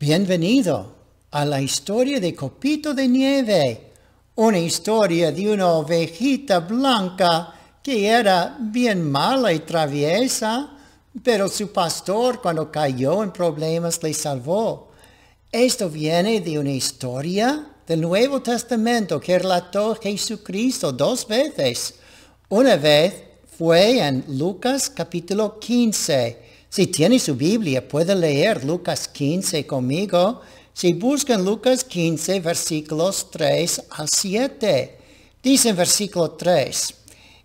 Bienvenido a la historia de Copito de Nieve, una historia de una ovejita blanca que era bien mala y traviesa, pero su pastor cuando cayó en problemas le salvó. Esto viene de una historia del Nuevo Testamento que relató Jesucristo dos veces. Una vez fue en Lucas capítulo 15 si tiene su Biblia, puede leer Lucas 15 conmigo. Si buscan Lucas 15, versículos 3 al 7, dice en versículo 3,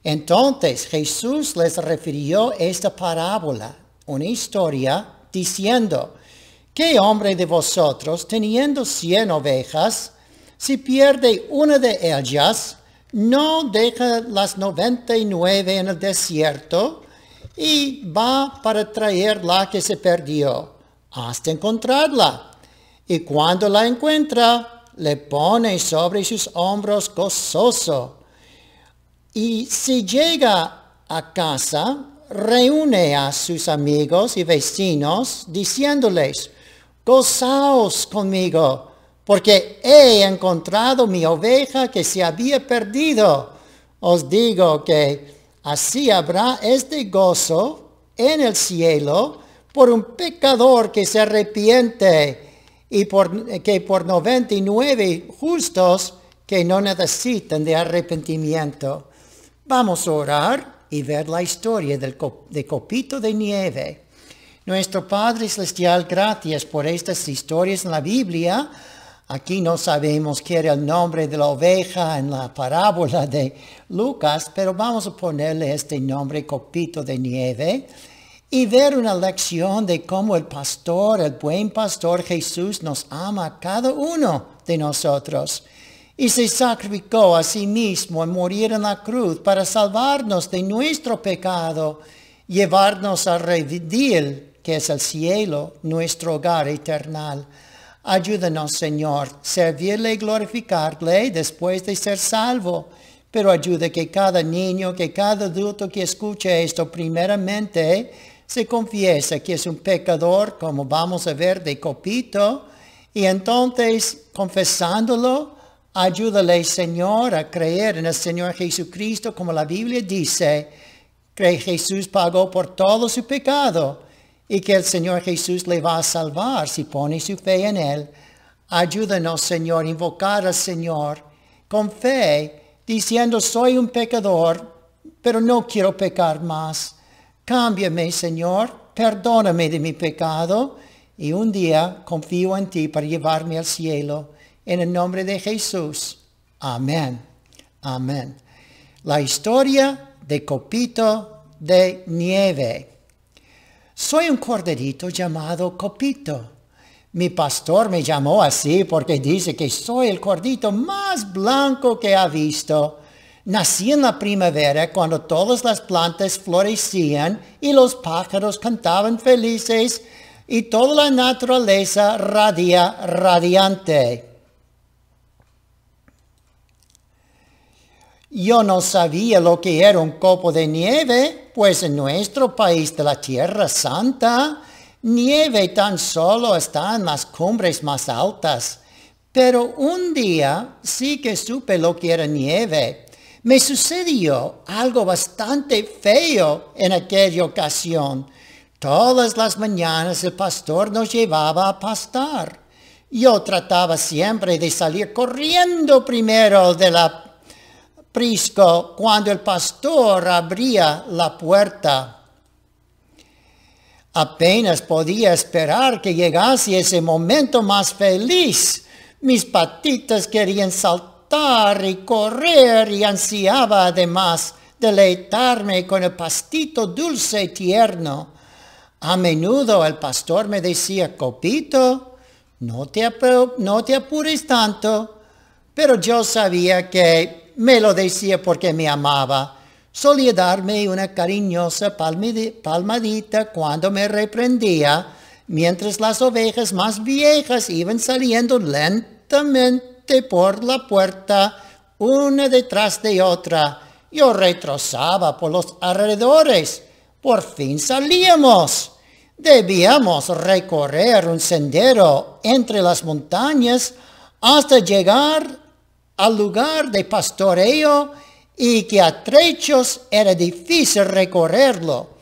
entonces Jesús les refirió esta parábola, una historia, diciendo, ¿qué hombre de vosotros, teniendo cien ovejas, si pierde una de ellas, no deja las noventa y nueve en el desierto y va para traer la que se perdió hasta encontrarla. Y cuando la encuentra, le pone sobre sus hombros gozoso. Y si llega a casa, reúne a sus amigos y vecinos diciéndoles, gozaos conmigo, porque he encontrado mi oveja que se había perdido. Os digo que Así habrá este gozo en el cielo por un pecador que se arrepiente y por, que por 99 justos que no necesitan de arrepentimiento. Vamos a orar y ver la historia del de Copito de Nieve. Nuestro Padre Celestial, gracias por estas historias en la Biblia Aquí no sabemos qué era el nombre de la oveja en la parábola de Lucas, pero vamos a ponerle este nombre copito de nieve y ver una lección de cómo el pastor, el buen pastor Jesús nos ama a cada uno de nosotros y se sacrificó a sí mismo en morir en la cruz para salvarnos de nuestro pecado, llevarnos al redil, que es el cielo, nuestro hogar eterno. Ayúdanos, Señor, servirle y glorificarle después de ser salvo. Pero ayuda que cada niño, que cada adulto que escuche esto primeramente se confiese que es un pecador, como vamos a ver de copito, y entonces confesándolo, ayúdale, Señor, a creer en el Señor Jesucristo, como la Biblia dice, que Jesús pagó por todo su pecado y que el Señor Jesús le va a salvar si pone su fe en Él. Ayúdanos, Señor, invocar al Señor con fe, diciendo, soy un pecador, pero no quiero pecar más. Cámbiame, Señor, perdóname de mi pecado y un día confío en ti para llevarme al cielo. En el nombre de Jesús. Amén. Amén. La historia de Copito de Nieve. Soy un corderito llamado Copito. Mi pastor me llamó así porque dice que soy el cordito más blanco que ha visto. Nací en la primavera cuando todas las plantas florecían y los pájaros cantaban felices y toda la naturaleza radia radiante. Yo no sabía lo que era un copo de nieve, pues en nuestro país de la Tierra Santa, nieve tan solo está en las cumbres más altas. Pero un día sí que supe lo que era nieve. Me sucedió algo bastante feo en aquella ocasión. Todas las mañanas el pastor nos llevaba a pastar. Yo trataba siempre de salir corriendo primero de la Prisco cuando el pastor abría la puerta. Apenas podía esperar que llegase ese momento más feliz. Mis patitas querían saltar y correr y ansiaba además deleitarme con el pastito dulce y tierno. A menudo el pastor me decía, Copito, no te, no te apures tanto, pero yo sabía que me lo decía porque me amaba. Solía darme una cariñosa palmadita cuando me reprendía, mientras las ovejas más viejas iban saliendo lentamente por la puerta, una detrás de otra. Yo retrasaba por los alrededores. Por fin salíamos. Debíamos recorrer un sendero entre las montañas hasta llegar al lugar de pastoreo y que a trechos era difícil recorrerlo.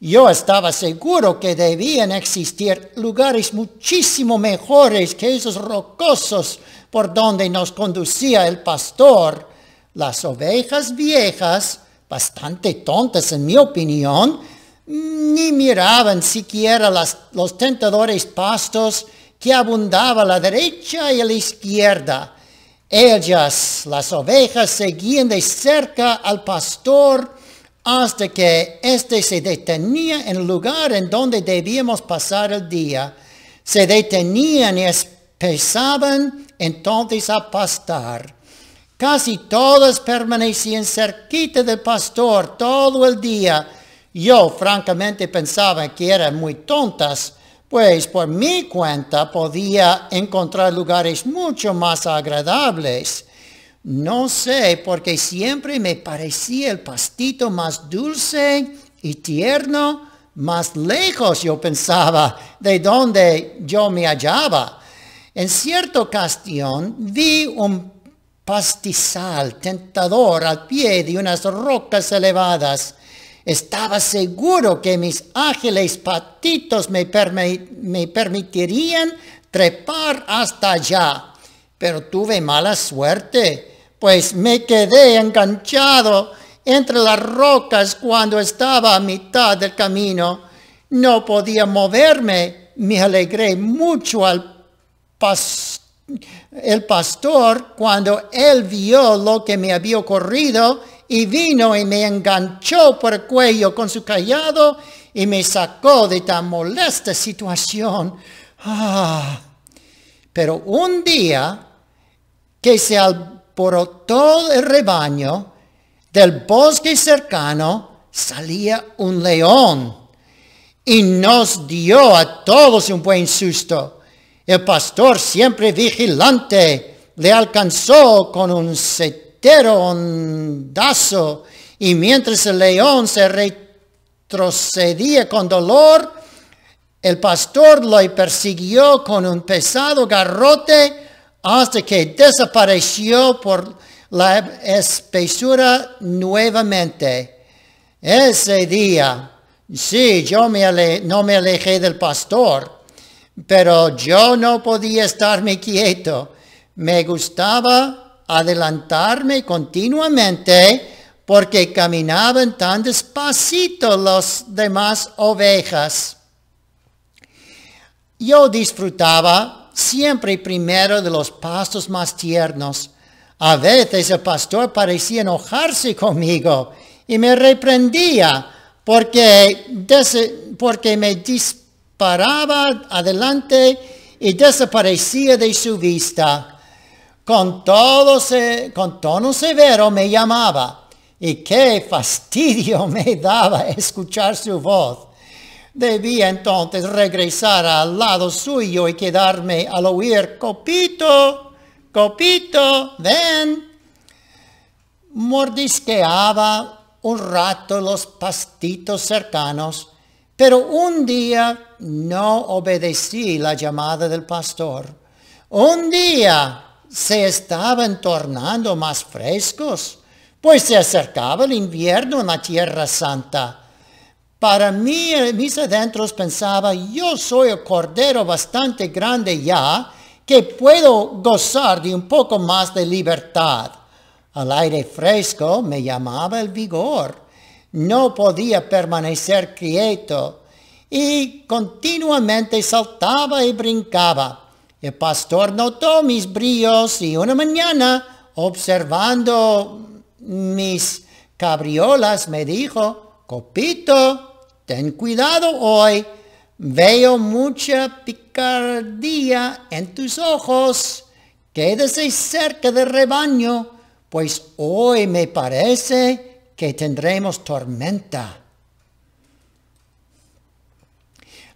Yo estaba seguro que debían existir lugares muchísimo mejores que esos rocosos por donde nos conducía el pastor. Las ovejas viejas, bastante tontas en mi opinión, ni miraban siquiera los tentadores pastos que abundaban a la derecha y a la izquierda. Ellas, las ovejas, seguían de cerca al pastor hasta que éste se detenía en el lugar en donde debíamos pasar el día. Se detenían y empezaban entonces a pastar. Casi todas permanecían cerquita del pastor todo el día. Yo francamente pensaba que eran muy tontas, pues por mi cuenta podía encontrar lugares mucho más agradables. No sé, porque siempre me parecía el pastito más dulce y tierno, más lejos yo pensaba de donde yo me hallaba. En cierta ocasión vi un pastizal tentador al pie de unas rocas elevadas estaba seguro que mis ágiles patitos me, permitirían trepar hasta allá, pero tuve mala suerte, pues me quedé enganchado entre las rocas cuando estaba a mitad del camino. No podía moverme. Me alegré mucho al el pastor cuando él vio lo que me había ocurrido y vino y me enganchó por el cuello con su callado y me sacó de tan molesta situación. Ah. Pero un día que se alborotó el rebaño, del bosque cercano salía un león y nos dio a todos un buen susto. El pastor, siempre vigilante, le alcanzó con un set ondazo, y mientras el león se retrocedía con dolor, el pastor lo persiguió con un pesado garrote hasta que desapareció por la espesura nuevamente. Ese día, sí, yo me no me alejé del pastor, pero yo no podía estarme quieto. Me gustaba adelantarme continuamente porque caminaban tan despacito los demás ovejas. Yo disfrutaba siempre primero de los pastos más tiernos. A veces el pastor parecía enojarse conmigo y me reprendía porque, porque me disparaba adelante y desaparecía de su vista con, todo con tono severo me llamaba y qué fastidio me daba escuchar su voz. Debía entonces regresar al lado suyo y quedarme al oír, copito, copito, ven. Mordisqueaba un rato los pastitos cercanos, pero un día no obedecí la llamada del pastor. Un día se estaban tornando más frescos, pues se acercaba el invierno en la Tierra Santa. Para mí, mis adentros pensaba, yo soy el cordero bastante grande ya, que puedo gozar de un poco más de libertad. Al aire fresco me llamaba el vigor. No podía permanecer quieto y continuamente saltaba y brincaba. El pastor notó mis brillos y una mañana, observando mis cabriolas, me dijo, Copito, ten cuidado hoy, veo mucha picardía en tus ojos, quédese cerca del rebaño, pues hoy me parece que tendremos tormenta.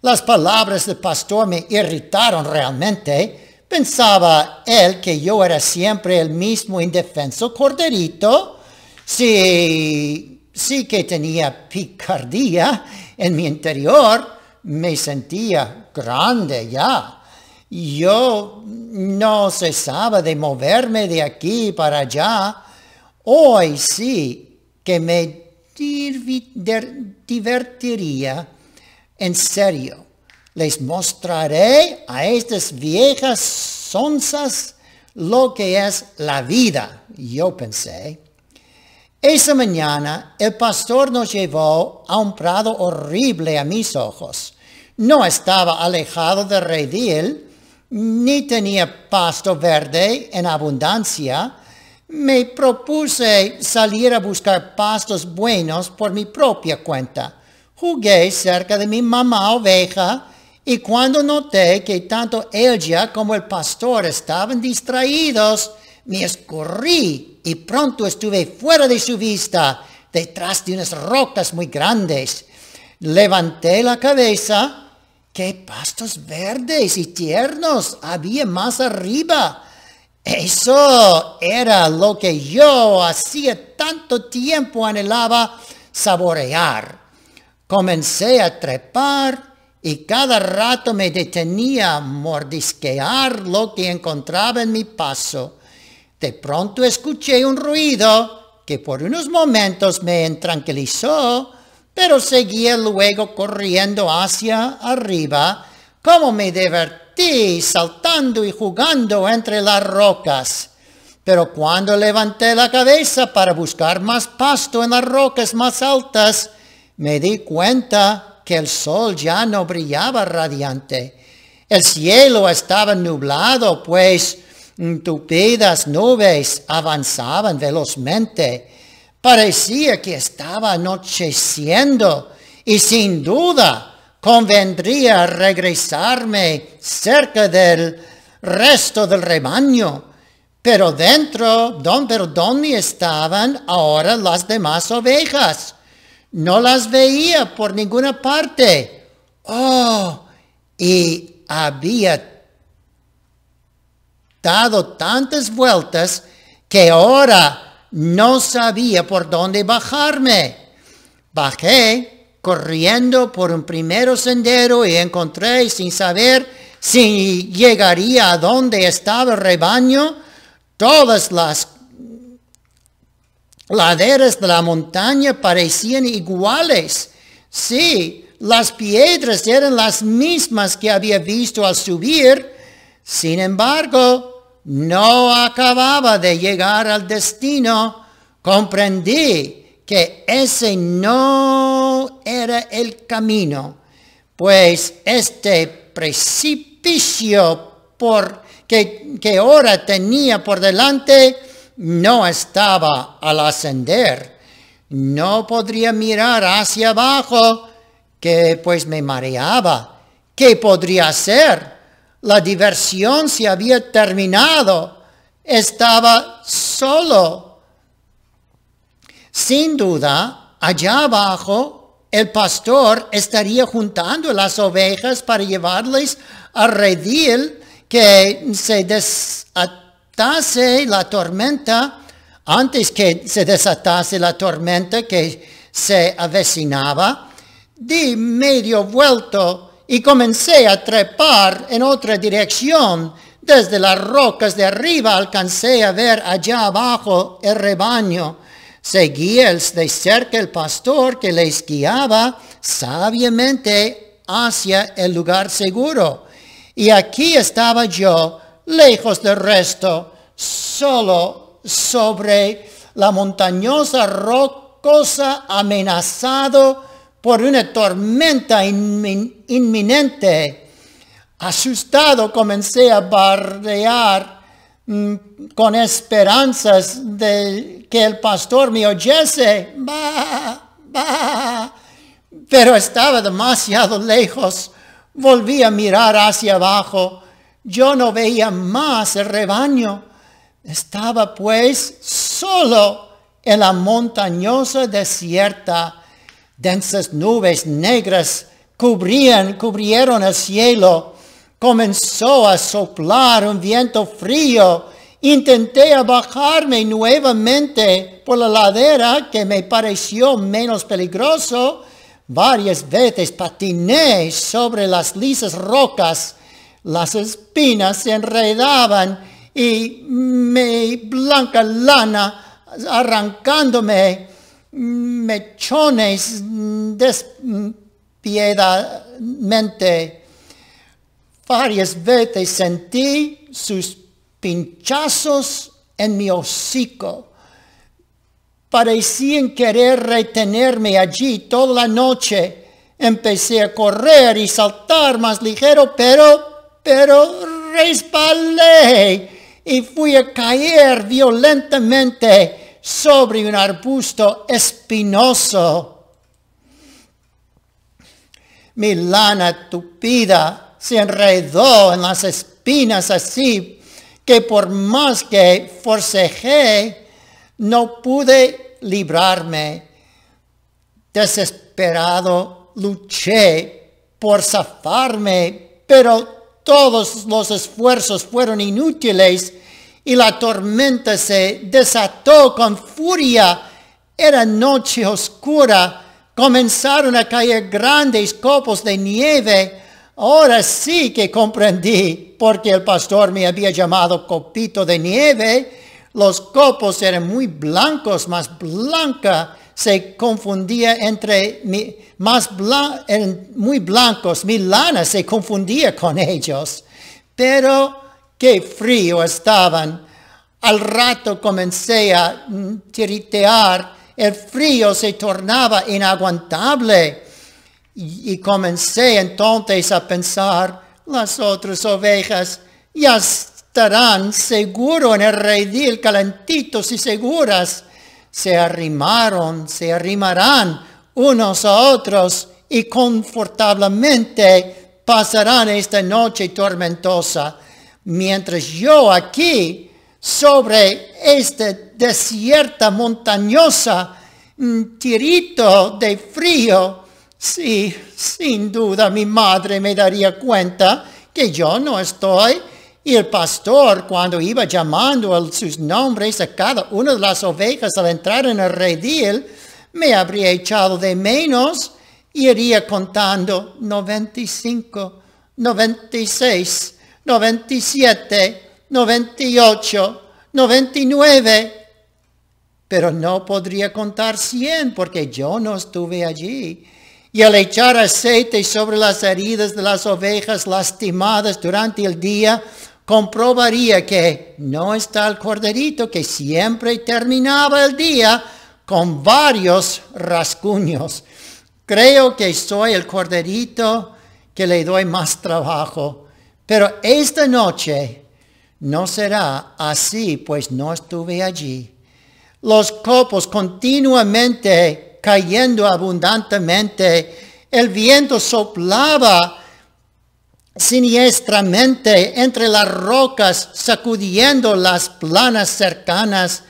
Las palabras del pastor me irritaron realmente. Pensaba él que yo era siempre el mismo indefenso corderito. Sí, sí que tenía picardía en mi interior, me sentía grande ya. Yo no cesaba de moverme de aquí para allá. Hoy sí que me divertiría en serio. Les mostraré a estas viejas sonzas lo que es la vida, yo pensé. Esa mañana el pastor nos llevó a un prado horrible a mis ojos. No estaba alejado de redil, ni tenía pasto verde en abundancia. Me propuse salir a buscar pastos buenos por mi propia cuenta. Jugué cerca de mi mamá oveja y cuando noté que tanto ella como el pastor estaban distraídos, me escurrí y pronto estuve fuera de su vista, detrás de unas rocas muy grandes. Levanté la cabeza. ¡Qué pastos verdes y tiernos había más arriba! Eso era lo que yo hacía tanto tiempo anhelaba saborear. Comencé a trepar y cada rato me detenía a mordisquear lo que encontraba en mi paso. De pronto escuché un ruido que por unos momentos me tranquilizó, pero seguía luego corriendo hacia arriba, como me divertí saltando y jugando entre las rocas. Pero cuando levanté la cabeza para buscar más pasto en las rocas más altas, me di cuenta que el sol ya no brillaba radiante. El cielo estaba nublado, pues tupidas nubes avanzaban velozmente. Parecía que estaba anocheciendo y sin duda convendría regresarme cerca del resto del rebaño. Pero dentro, don, pero ¿dónde estaban ahora las demás ovejas? No las veía por ninguna parte. Oh, y había dado tantas vueltas que ahora no sabía por dónde bajarme. Bajé corriendo por un primero sendero y encontré sin saber si llegaría a donde estaba el rebaño todas las laderas de la montaña parecían iguales. Sí, las piedras eran las mismas que había visto al subir. Sin embargo, no acababa de llegar al destino. Comprendí que ese no era el camino, pues este precipicio por que, que ahora tenía por delante no estaba al ascender. No podría mirar hacia abajo, que pues me mareaba. ¿Qué podría hacer? La diversión se había terminado. Estaba solo. Sin duda, allá abajo, el pastor estaría juntando las ovejas para llevarles a redil que se desató la tormenta, antes que se desatase la tormenta que se avecinaba, di medio vuelto y comencé a trepar en otra dirección. Desde las rocas de arriba alcancé a ver allá abajo el rebaño. Seguía de cerca el pastor que les guiaba sabiamente hacia el lugar seguro. Y aquí estaba yo lejos del resto, solo sobre la montañosa rocosa amenazado por una tormenta inminente. Asustado comencé a bardear mm, con esperanzas de que el pastor me oyese. Bah, bah. Pero estaba demasiado lejos. Volví a mirar hacia abajo yo no veía más el rebaño. Estaba pues solo en la montañosa desierta. Densas nubes negras cubrían, cubrieron el cielo. Comenzó a soplar un viento frío. Intenté bajarme nuevamente por la ladera que me pareció menos peligroso, Varias veces patiné sobre las lisas rocas, las espinas se enredaban y mi blanca lana arrancándome mechones despiadadamente. Varias veces sentí sus pinchazos en mi hocico parecían querer retenerme allí toda la noche. Empecé a correr y saltar más ligero, pero, pero resbalé y fui a caer violentamente sobre un arbusto espinoso. Mi lana tupida se enredó en las espinas así que por más que forcejé, no pude librarme. Desesperado luché por zafarme, pero todos los esfuerzos fueron inútiles y la tormenta se desató con furia. Era noche oscura. Comenzaron a caer grandes copos de nieve. Ahora sí que comprendí porque el pastor me había llamado copito de nieve los copos eran muy blancos, más blanca se confundía entre mi, más eran muy blancos, mi lana se confundía con ellos. Pero qué frío estaban. Al rato comencé a tiritear, el frío se tornaba inaguantable y, comencé entonces a pensar, las otras ovejas ya estarán seguros en el redil, calentitos y seguras. Se arrimaron, se arrimarán unos a otros y confortablemente pasarán esta noche tormentosa. Mientras yo aquí, sobre esta desierta montañosa, un tirito de frío, sí, sin duda mi madre me daría cuenta que yo no estoy y el pastor, cuando iba llamando sus nombres a cada una de las ovejas al entrar en el redil, me habría echado de menos y iría contando 95, 96, 97, 98, 99. Pero no podría contar 100 porque yo no estuve allí. Y al echar aceite sobre las heridas de las ovejas lastimadas durante el día, comprobaría que no está el corderito que siempre terminaba el día con varios rasguños. Creo que soy el corderito que le doy más trabajo, pero esta noche no será así, pues no estuve allí. Los copos continuamente cayendo abundantemente, el viento soplaba siniestramente entre las rocas, sacudiendo las planas cercanas.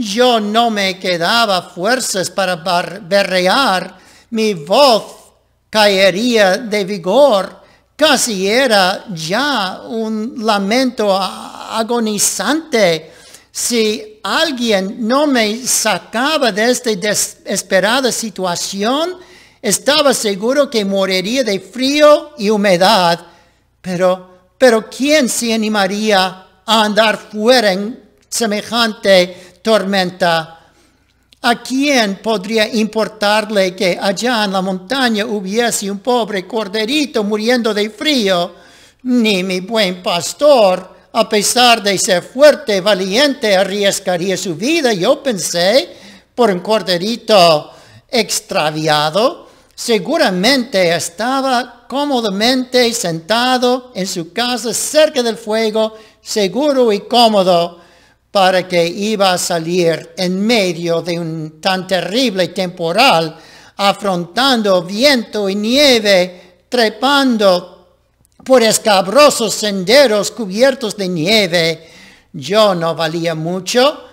Yo no me quedaba fuerzas para berrear, mi voz caería de vigor, casi era ya un lamento agonizante. Si alguien no me sacaba de esta desesperada situación, estaba seguro que moriría de frío y humedad. Pero, pero ¿quién se animaría a andar fuera en semejante tormenta? ¿A quién podría importarle que allá en la montaña hubiese un pobre corderito muriendo de frío? Ni mi buen pastor, a pesar de ser fuerte y valiente, arriesgaría su vida, yo pensé, por un corderito extraviado. Seguramente estaba cómodamente sentado en su casa cerca del fuego, seguro y cómodo, para que iba a salir en medio de un tan terrible temporal, afrontando viento y nieve, trepando por escabrosos senderos cubiertos de nieve. Yo no valía mucho,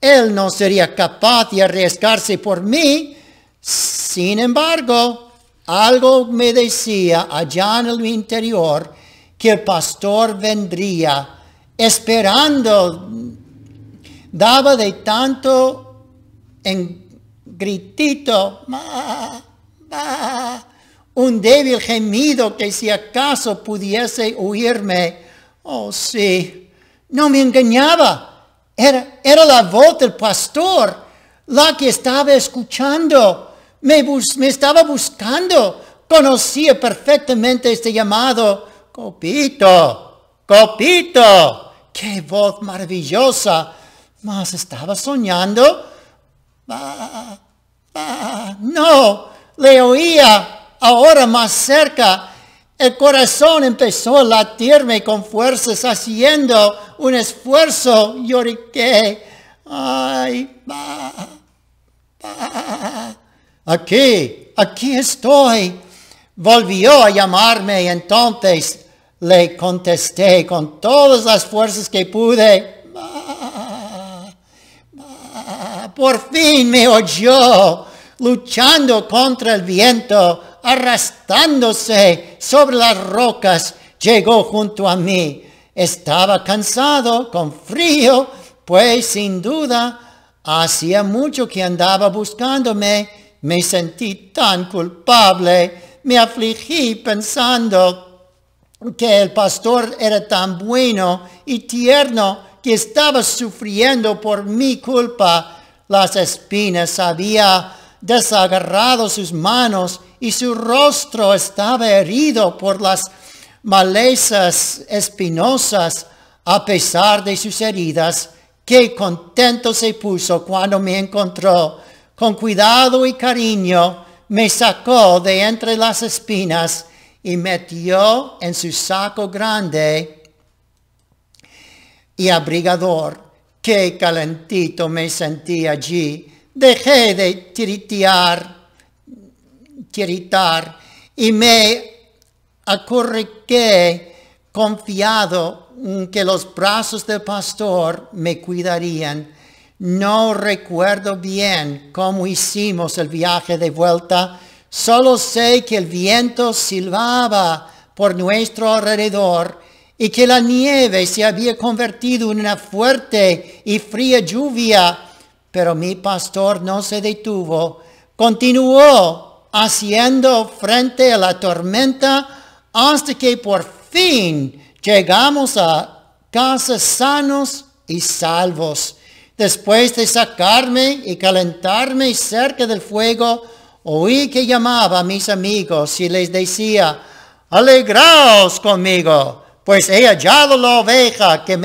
él no sería capaz de arriesgarse por mí, sin embargo, algo me decía allá en el interior que el pastor vendría esperando. Daba de tanto en gritito, un débil gemido que si acaso pudiese oírme. Oh, sí, no me engañaba. Era, era la voz del pastor, la que estaba escuchando. Me, me estaba buscando. Conocía perfectamente este llamado. Copito, copito. Qué voz maravillosa. Mas estaba soñando. Ah, ah, no, le oía ahora más cerca. El corazón empezó a latirme con fuerzas, haciendo un esfuerzo. Lloriqué. Ay, Aquí, aquí estoy. Volvió a llamarme y entonces le contesté con todas las fuerzas que pude. Por fin me oyó, luchando contra el viento arrastrándose sobre las rocas, llegó junto a mí. Estaba cansado, con frío, pues sin duda hacía mucho que andaba buscándome. Me sentí tan culpable, me afligí pensando que el pastor era tan bueno y tierno que estaba sufriendo por mi culpa. Las espinas había desagarrado sus manos y su rostro estaba herido por las malezas espinosas a pesar de sus heridas. Qué contento se puso cuando me encontró. Con cuidado y cariño me sacó de entre las espinas y metió en su saco grande y abrigador. Qué calentito me sentí allí dejé de tiritear, tiritar y me acorriqué confiado que los brazos del pastor me cuidarían. No recuerdo bien cómo hicimos el viaje de vuelta, solo sé que el viento silbaba por nuestro alrededor y que la nieve se había convertido en una fuerte y fría lluvia pero mi pastor no se detuvo, continuó haciendo frente a la tormenta hasta que por fin llegamos a casa sanos y salvos. Después de sacarme y calentarme cerca del fuego, oí que llamaba a mis amigos y les decía, alegraos conmigo, pues he hallado la oveja que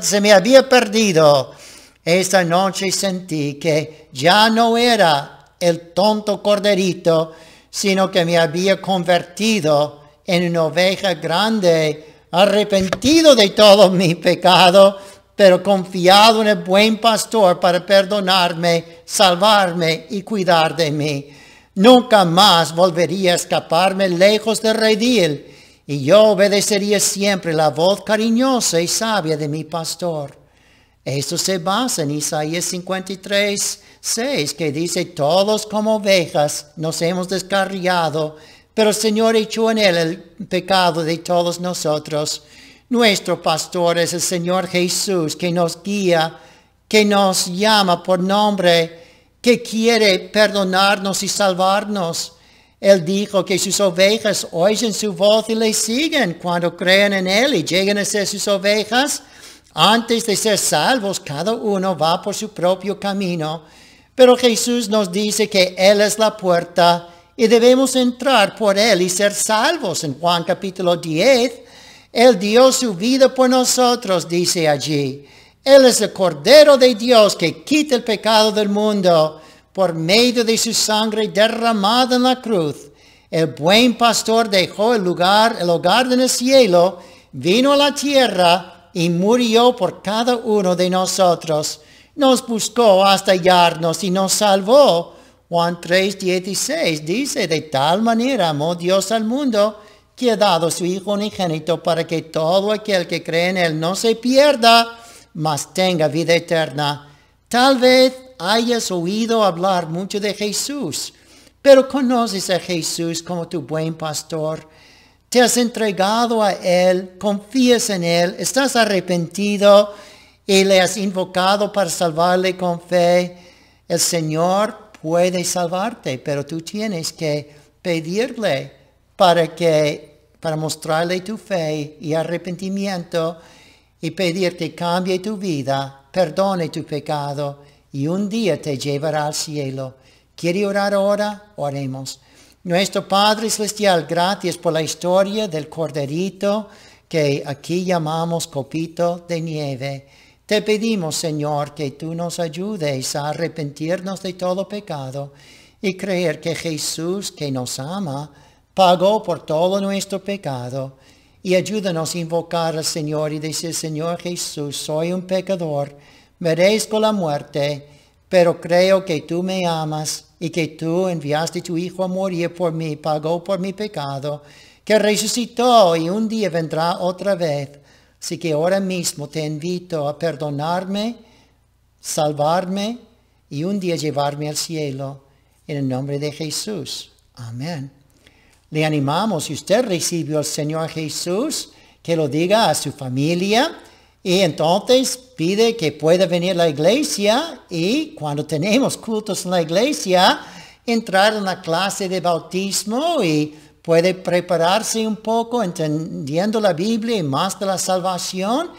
se me había perdido. Esta noche sentí que ya no era el tonto corderito, sino que me había convertido en una oveja grande, arrepentido de todo mi pecado, pero confiado en el buen pastor para perdonarme, salvarme y cuidar de mí. Nunca más volvería a escaparme lejos del redil, y yo obedecería siempre la voz cariñosa y sabia de mi pastor. Esto se basa en Isaías 53, 6, que dice, todos como ovejas nos hemos descarriado, pero el Señor echó en él el pecado de todos nosotros. Nuestro pastor es el Señor Jesús, que nos guía, que nos llama por nombre, que quiere perdonarnos y salvarnos. Él dijo que sus ovejas oyen su voz y le siguen cuando creen en Él y llegan a ser sus ovejas. Antes de ser salvos, cada uno va por su propio camino, pero Jesús nos dice que Él es la puerta y debemos entrar por Él y ser salvos. En Juan capítulo 10, Él dio su vida por nosotros, dice allí. Él es el Cordero de Dios que quita el pecado del mundo por medio de su sangre derramada en la cruz. El buen pastor dejó el lugar, el hogar en el cielo, vino a la tierra, y murió por cada uno de nosotros. Nos buscó hasta hallarnos y nos salvó. Juan 3:16 dice, de tal manera amó Dios al mundo que ha dado su Hijo unigénito para que todo aquel que cree en Él no se pierda, mas tenga vida eterna. Tal vez hayas oído hablar mucho de Jesús, pero conoces a Jesús como tu buen pastor te has entregado a Él, confías en Él, estás arrepentido y le has invocado para salvarle con fe. El Señor puede salvarte, pero tú tienes que pedirle para que para mostrarle tu fe y arrepentimiento y pedir que cambie tu vida, perdone tu pecado y un día te llevará al cielo. ¿Quiere orar ahora? Oremos. Nuestro Padre Celestial, gracias por la historia del corderito que aquí llamamos copito de nieve. Te pedimos, Señor, que tú nos ayudes a arrepentirnos de todo pecado y creer que Jesús, que nos ama, pagó por todo nuestro pecado. Y ayúdanos a invocar al Señor y decir, Señor Jesús, soy un pecador, merezco la muerte, pero creo que tú me amas y que tú enviaste tu Hijo a morir por mí, pagó por mi pecado, que resucitó y un día vendrá otra vez. Así que ahora mismo te invito a perdonarme, salvarme y un día llevarme al cielo. En el nombre de Jesús. Amén. Le animamos, si usted recibió al Señor Jesús, que lo diga a su familia y entonces pide que pueda venir la iglesia y cuando tenemos cultos en la iglesia, entrar en la clase de bautismo y puede prepararse un poco entendiendo la Biblia y más de la salvación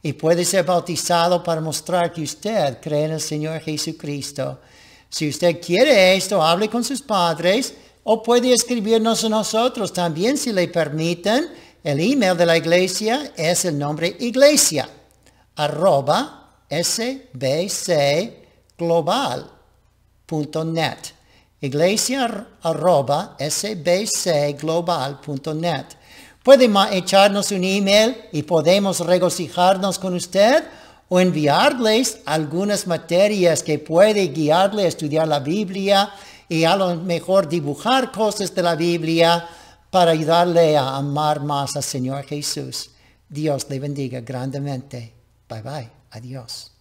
y puede ser bautizado para mostrar que usted cree en el Señor Jesucristo. Si usted quiere esto, hable con sus padres o puede escribirnos a nosotros también si le permiten el email de la iglesia es el nombre iglesia, arroba sbcglobal.net. Iglesia sbcglobal.net. Puede echarnos un email y podemos regocijarnos con usted o enviarles algunas materias que puede guiarle a estudiar la Biblia y a lo mejor dibujar cosas de la Biblia para ayudarle a amar más al Señor Jesús. Dios le bendiga grandemente. Bye bye. Adiós.